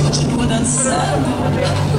continua dançando.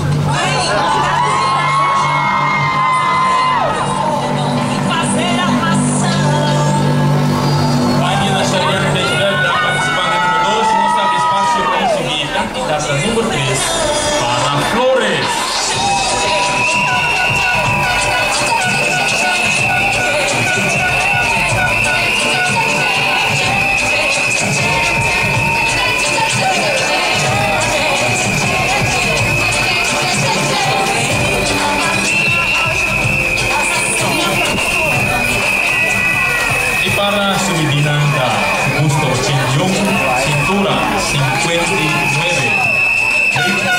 Cintura 59,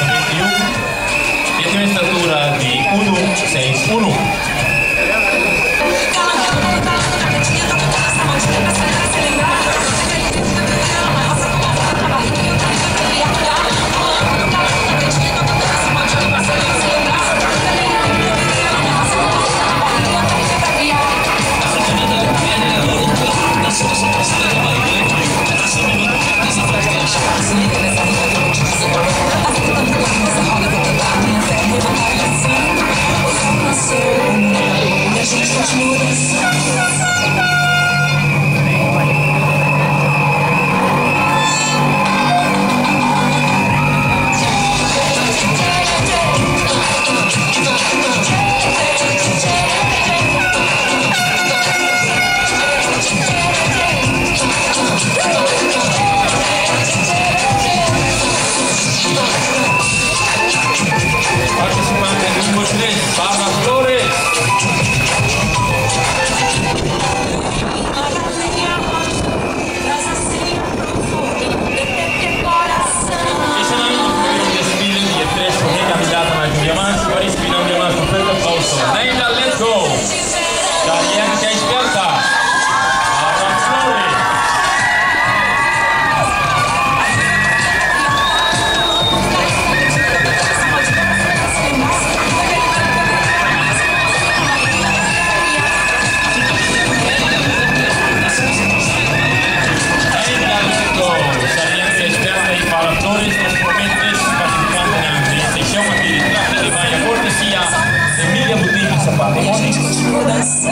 coração. Parabéns, gente, continua dançando.